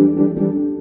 Música